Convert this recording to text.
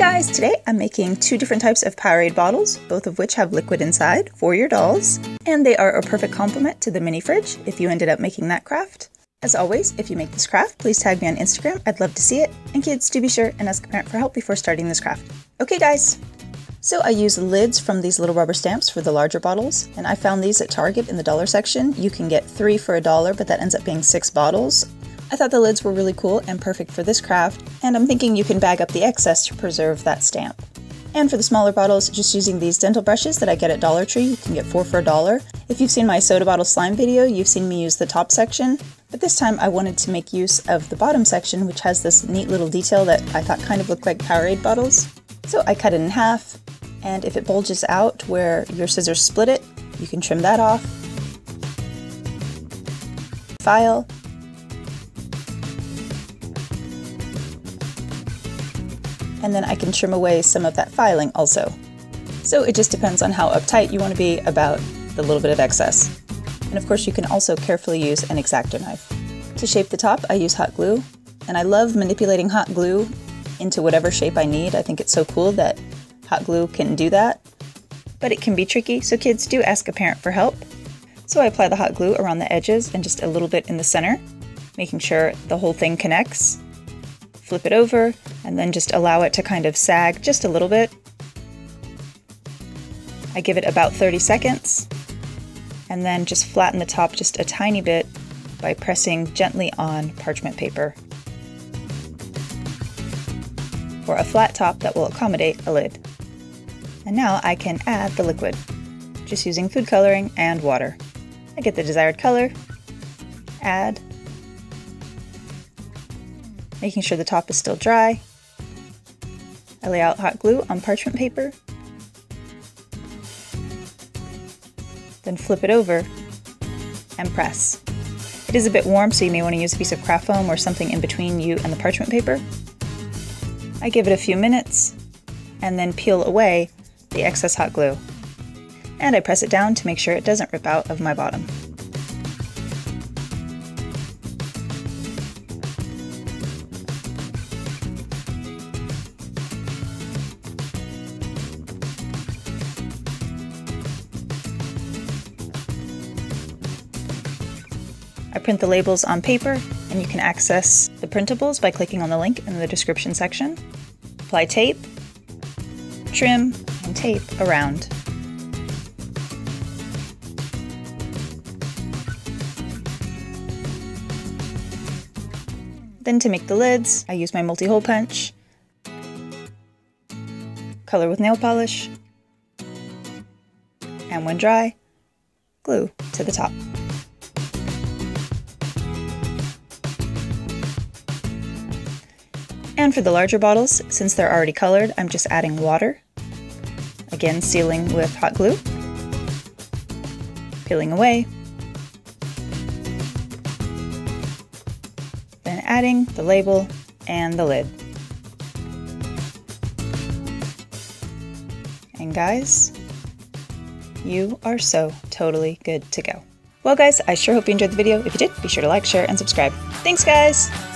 guys, today I'm making two different types of Powerade bottles, both of which have liquid inside for your dolls, and they are a perfect complement to the mini fridge if you ended up making that craft. As always, if you make this craft, please tag me on Instagram, I'd love to see it, and kids, do be sure and ask a parent for help before starting this craft. Okay guys, so I use lids from these little rubber stamps for the larger bottles, and I found these at Target in the dollar section. You can get three for a dollar, but that ends up being six bottles. I thought the lids were really cool and perfect for this craft, and I'm thinking you can bag up the excess to preserve that stamp. And for the smaller bottles, just using these dental brushes that I get at Dollar Tree, you can get four for a dollar. If you've seen my soda bottle slime video, you've seen me use the top section, but this time I wanted to make use of the bottom section, which has this neat little detail that I thought kind of looked like Powerade bottles. So I cut it in half, and if it bulges out where your scissors split it, you can trim that off. File, and then I can trim away some of that filing also. So it just depends on how uptight you want to be about the little bit of excess. And of course you can also carefully use an X-Acto knife. To shape the top I use hot glue, and I love manipulating hot glue into whatever shape I need. I think it's so cool that hot glue can do that. But it can be tricky, so kids do ask a parent for help. So I apply the hot glue around the edges and just a little bit in the center, making sure the whole thing connects flip it over, and then just allow it to kind of sag just a little bit. I give it about 30 seconds, and then just flatten the top just a tiny bit by pressing gently on parchment paper for a flat top that will accommodate a lid. And now I can add the liquid, just using food coloring and water. I get the desired color, add, making sure the top is still dry. I lay out hot glue on parchment paper, then flip it over and press. It is a bit warm, so you may want to use a piece of craft foam or something in between you and the parchment paper. I give it a few minutes and then peel away the excess hot glue. And I press it down to make sure it doesn't rip out of my bottom. I print the labels on paper, and you can access the printables by clicking on the link in the description section. Apply tape, trim, and tape around. Then to make the lids, I use my multi-hole punch, color with nail polish, and when dry, glue to the top. And for the larger bottles, since they're already colored, I'm just adding water. Again, sealing with hot glue. Peeling away. Then adding the label and the lid. And guys, you are so totally good to go. Well guys, I sure hope you enjoyed the video. If you did, be sure to like, share, and subscribe. Thanks guys!